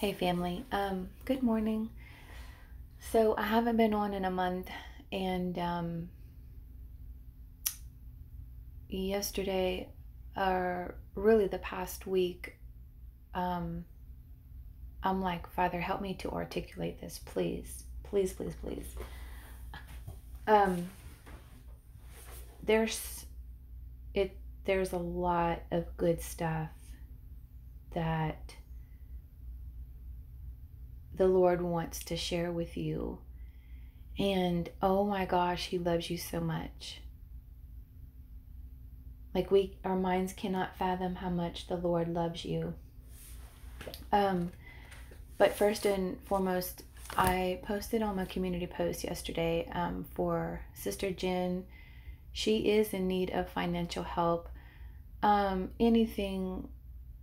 Hey family, um, good morning. So I haven't been on in a month, and um, yesterday, or really the past week, um, I'm like, Father, help me to articulate this, please, please, please, please. Um, there's it. There's a lot of good stuff that the Lord wants to share with you. And oh my gosh, He loves you so much. Like we, our minds cannot fathom how much the Lord loves you. Um, but first and foremost, I posted on my community post yesterday um, for Sister Jen. She is in need of financial help. Um, anything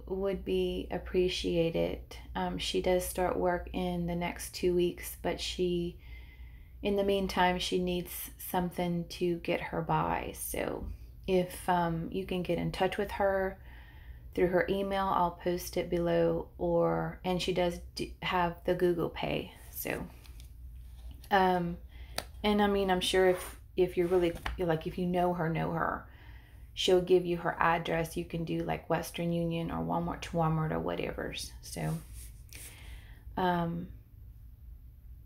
would be appreciated. Um, she does start work in the next two weeks, but she, in the meantime, she needs something to get her by. So if um, you can get in touch with her through her email, I'll post it below. Or and she does have the Google Pay. So, um, and I mean, I'm sure if if you're really like if you know her, know her she'll give you her address. You can do like Western Union or Walmart to Walmart or whatever's. So um,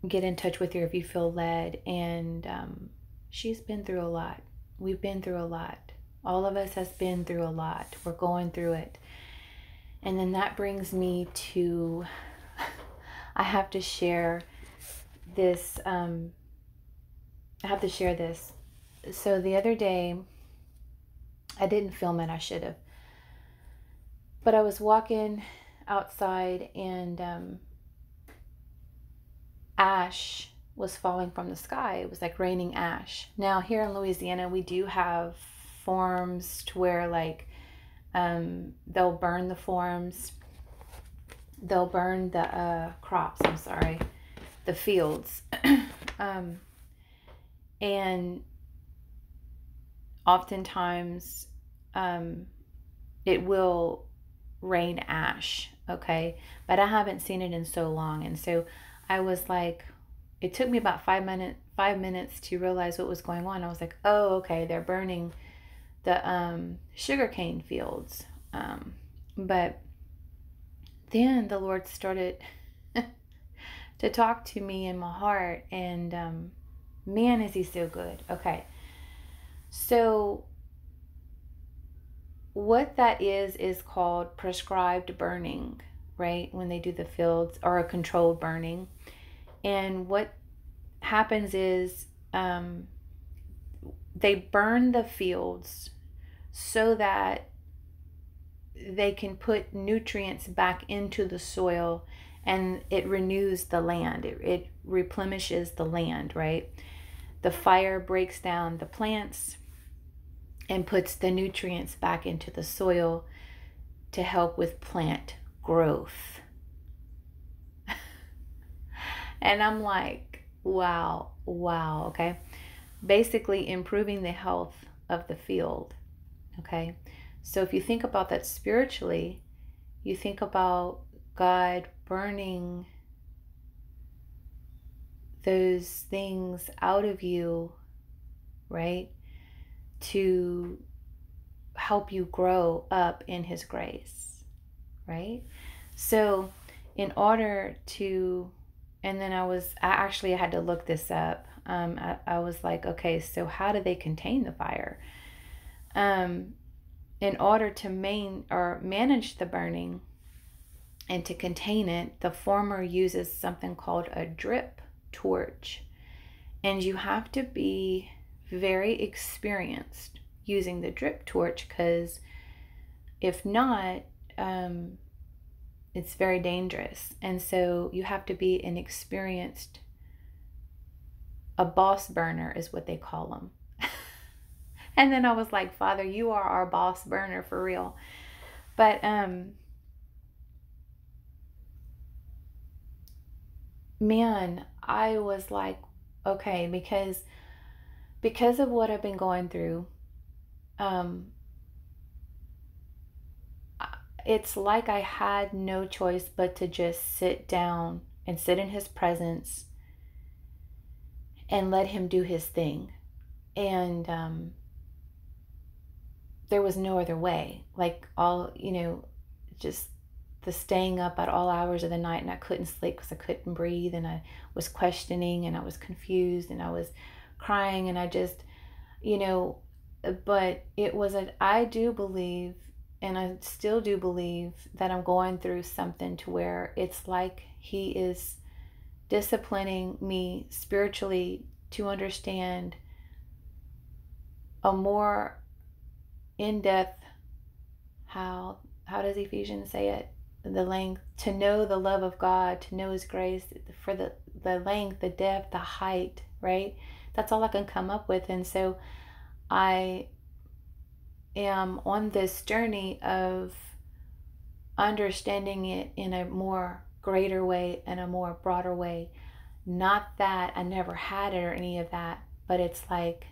get in touch with her if you feel led. And um, she's been through a lot. We've been through a lot. All of us has been through a lot. We're going through it. And then that brings me to I have to share this um, I have to share this. So the other day I didn't film it, I should have. But I was walking outside and um, ash was falling from the sky. It was like raining ash. Now, here in Louisiana, we do have forms to where, like, um, they'll burn the forms, they'll burn the uh, crops, I'm sorry, the fields. um, and oftentimes um, it will rain ash, okay? But I haven't seen it in so long. And so I was like, it took me about five minutes five minutes to realize what was going on. I was like, oh, okay, they're burning the um, sugarcane fields. Um, but then the Lord started to talk to me in my heart, and um, man, is He so good. Okay, so, what that is is called prescribed burning, right? When they do the fields or a controlled burning. And what happens is um, they burn the fields so that they can put nutrients back into the soil and it renews the land, it, it replenishes the land, right? The fire breaks down the plants and puts the nutrients back into the soil to help with plant growth. and I'm like, wow, wow, okay. Basically, improving the health of the field, okay. So if you think about that spiritually, you think about God burning those things out of you, right? To help you grow up in His grace, right? So, in order to, and then I was, I actually had to look this up. Um, I, I was like, okay, so how do they contain the fire? Um, in order to main or manage the burning and to contain it, the former uses something called a drip torch. And you have to be very experienced using the drip torch because if not, um, it's very dangerous. And so you have to be an experienced, a boss burner is what they call them. and then I was like, Father, you are our boss burner for real. But, um, man, I was like, okay, because because of what I've been going through, um, it's like I had no choice but to just sit down and sit in his presence and let him do his thing. And um, there was no other way. Like all, you know, just the staying up at all hours of the night and I couldn't sleep because I couldn't breathe and I was questioning and I was confused and I was crying and I just, you know, but it was a, I do believe and I still do believe that I'm going through something to where it's like He is disciplining me spiritually to understand a more in-depth how how does Ephesians say it? The length to know the love of God to know his grace for the the length the depth the height right that's all I can come up with and so I am on this journey of understanding it in a more greater way and a more broader way. Not that I never had it or any of that, but it's like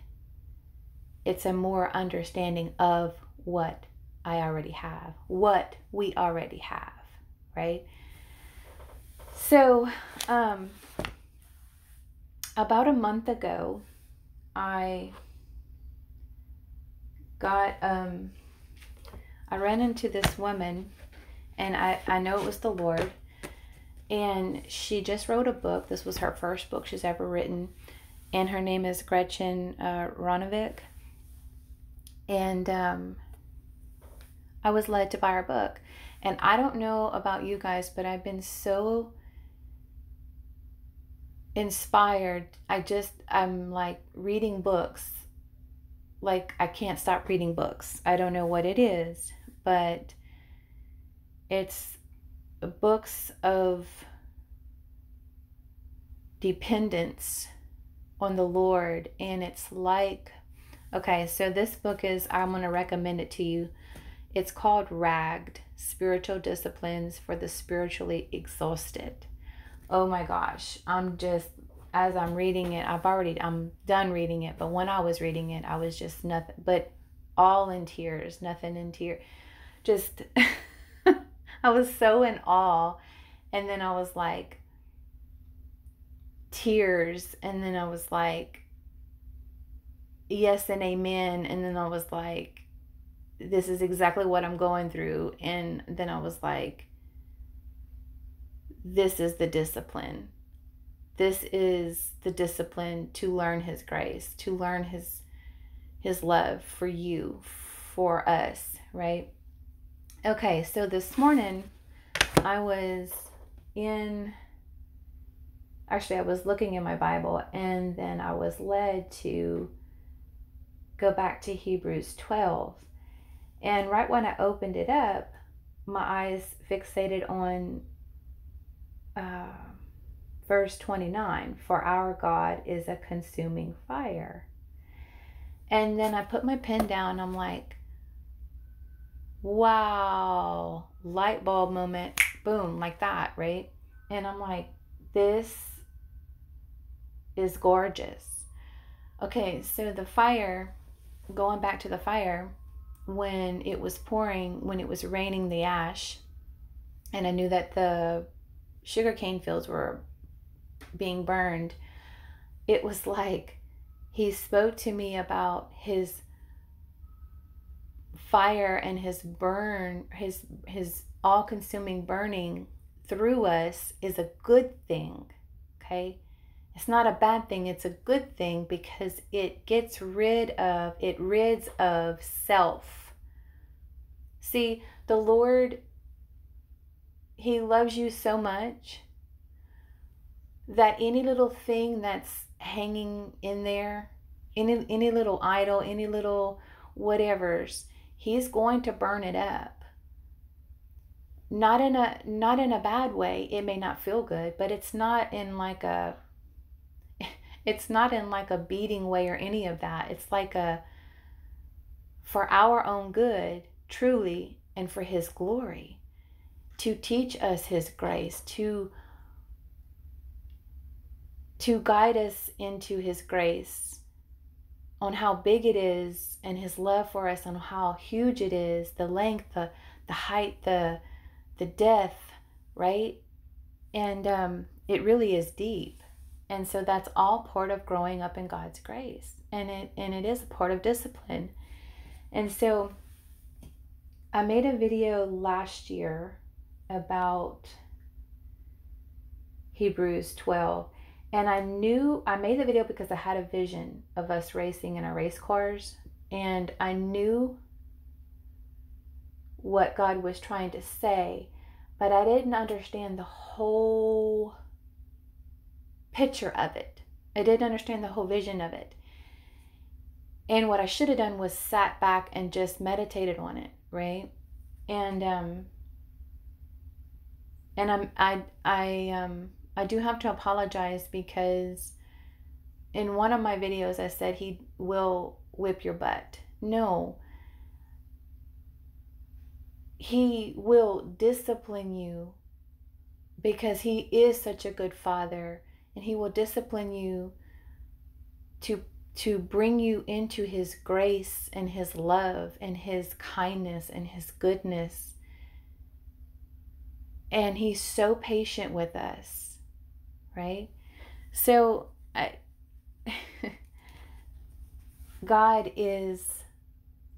it's a more understanding of what I already have, what we already have, right? So, um, about a month ago, I got um I ran into this woman and I, I know it was the Lord and she just wrote a book. This was her first book she's ever written and her name is Gretchen uh, Ronnevik. And um, I was led to buy her book. And I don't know about you guys, but I've been so inspired. I just, I'm like reading books like I can't stop reading books. I don't know what it is, but it's books of dependence on the Lord. And it's like, okay, so this book is, I'm going to recommend it to you. It's called Ragged Spiritual Disciplines for the Spiritually Exhausted. Oh my gosh, I'm just as I'm reading it, I've already I'm done reading it, but when I was reading it, I was just nothing but all in tears, nothing in tears. Just I was so in awe. And then I was like tears and then I was like yes and amen and then I was like this is exactly what I'm going through and then I was like this is the discipline. This is the discipline to learn his grace to learn his his love for you for us right? Okay so this morning i was in actually i was looking in my bible and then i was led to go back to hebrews 12 and right when i opened it up my eyes fixated on uh, verse 29 For our God is a consuming fire. And then I put my pen down. I'm like, wow, light bulb moment, boom, like that, right? And I'm like, this is gorgeous. Okay, so the fire, going back to the fire, when it was pouring, when it was raining the ash, and I knew that the sugarcane fields were being burned, it was like he spoke to me about his fire and his burn, his his all-consuming burning through us is a good thing. Okay? It's not a bad thing, it's a good thing because it gets rid of, it rids of self. See, the Lord, He loves you so much that any little thing that's hanging in there, any any little idol, any little whatever's, he's going to burn it up. Not in a not in a bad way. It may not feel good, but it's not in like a it's not in like a beating way or any of that. It's like a for our own good, truly, and for his glory. To teach us his grace, to to guide us into His grace on how big it is and His love for us, and how huge it is, the length, the, the the height, the the depth, right? And um, it really is deep. And so that's all part of growing up in God's grace. And it and it is a part of discipline. And so I made a video last year about Hebrews 12 and I knew I made the video because I had a vision of us racing in our race cars and I knew what God was trying to say, but I didn't understand the whole picture of it. I didn't understand the whole vision of it. And what I should have done was sat back and just meditated on it, right? And um and I'm I I um I do have to apologize because in one of my videos I said he will whip your butt. No. He will discipline you because he is such a good father and he will discipline you to to bring you into his grace and his love and his kindness and his goodness. And he's so patient with us right? So I, God is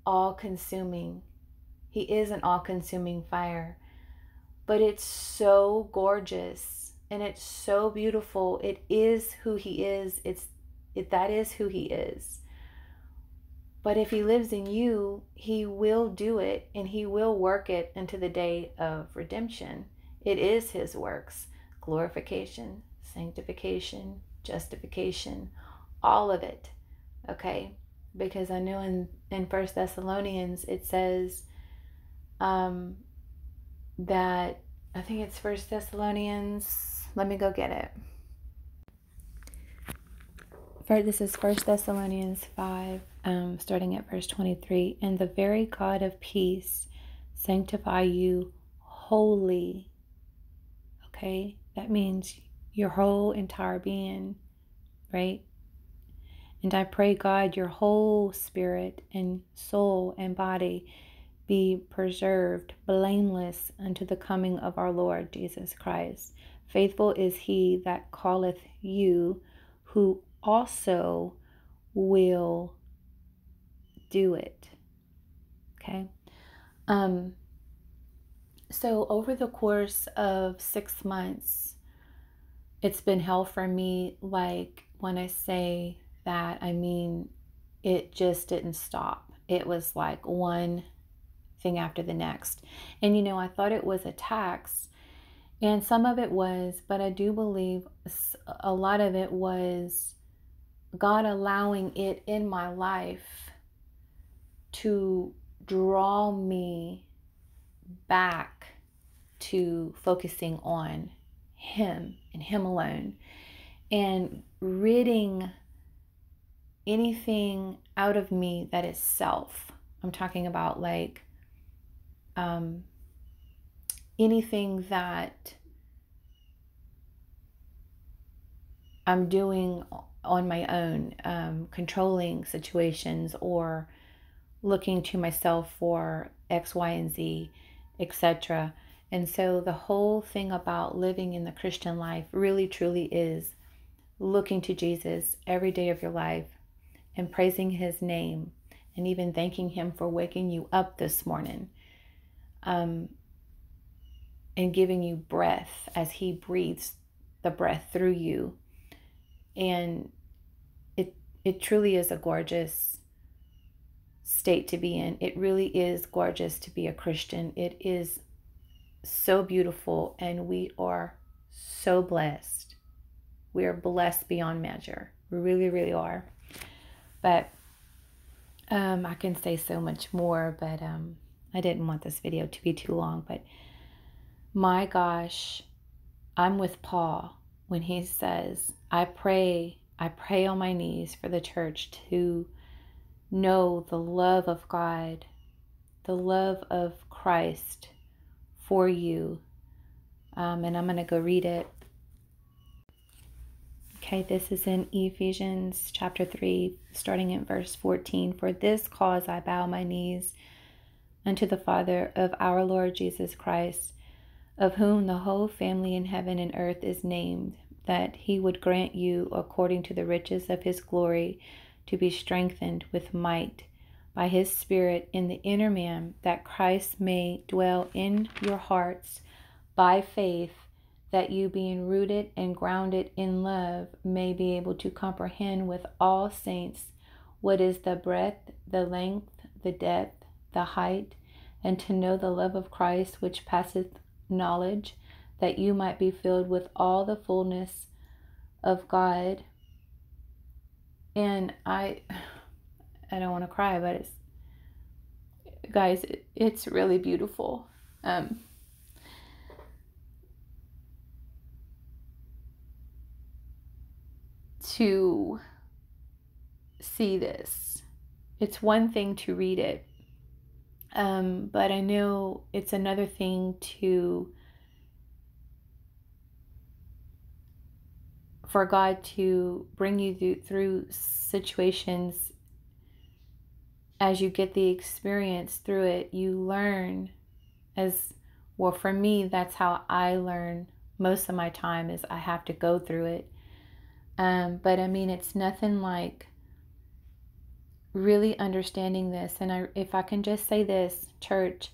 all consuming. He is an all consuming fire. But it's so gorgeous and it's so beautiful. It is who he is. It's it, that is who he is. But if he lives in you, he will do it and he will work it into the day of redemption. It is his works, glorification, sanctification, justification, all of it. Okay? Because I know in, in First Thessalonians it says um, that I think it's First Thessalonians. Let me go get it. For this is First Thessalonians five, um, starting at verse twenty-three. And the very God of peace sanctify you wholly. Okay, that means your whole entire being, right? And I pray, God, your whole spirit and soul and body be preserved blameless unto the coming of our Lord Jesus Christ. Faithful is he that calleth you, who also will do it. Okay. Um, so, over the course of six months, it's been hell for me. Like when I say that, I mean, it just didn't stop. It was like one thing after the next. And you know, I thought it was a tax, and some of it was, but I do believe a lot of it was God allowing it in my life to draw me back to focusing on him and Him alone and ridding anything out of me that is self. I'm talking about like um, anything that I'm doing on my own, um, controlling situations or looking to myself for X, Y, and Z, etc. And so the whole thing about living in the Christian life really truly is looking to Jesus every day of your life and praising his name and even thanking him for waking you up this morning um, and giving you breath as he breathes the breath through you. And it it truly is a gorgeous state to be in. It really is gorgeous to be a Christian. It is so beautiful and we are so blessed. We are blessed beyond measure. We really, really are. But um, I can say so much more, but um, I didn't want this video to be too long. But my gosh, I'm with Paul when he says, I pray, I pray on my knees for the church to know the love of God, the love of Christ for you. Um, and I'm going to go read it. Okay, this is in Ephesians chapter 3, starting at verse 14. For this cause I bow my knees unto the Father of our Lord Jesus Christ, of whom the whole family in heaven and earth is named, that he would grant you, according to the riches of his glory, to be strengthened with might by his Spirit in the inner man, that Christ may dwell in your hearts by faith, that you, being rooted and grounded in love, may be able to comprehend with all saints what is the breadth, the length, the depth, the height, and to know the love of Christ which passeth knowledge, that you might be filled with all the fullness of God. And I I don't want to cry, but it's guys, it's really beautiful. Um to see this. It's one thing to read it, um, but I know it's another thing to for God to bring you through, situations as you get the experience through it, you learn as well for me that's how I learn most of my time is I have to go through it. Um, but I mean it's nothing like really understanding this. And I, if I can just say this church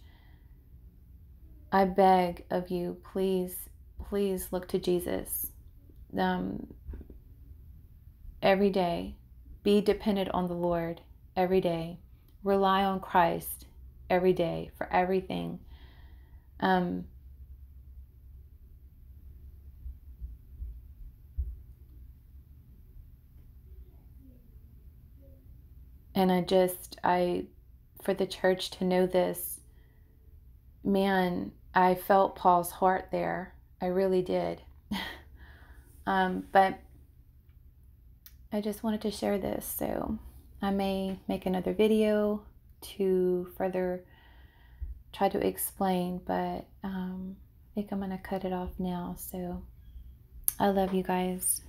I beg of you please please look to Jesus um, every day be dependent on the Lord every day rely on Christ every day for everything um, And I just, I, for the church to know this, man, I felt Paul's heart there. I really did. um, but I just wanted to share this. So I may make another video to further try to explain, but um, I think I'm going to cut it off now. So I love you guys.